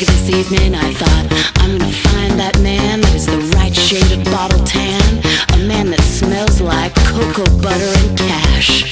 out this evening, I thought, I'm gonna find that man that is the right shade of bottle tan. A man that smells like cocoa butter and cash.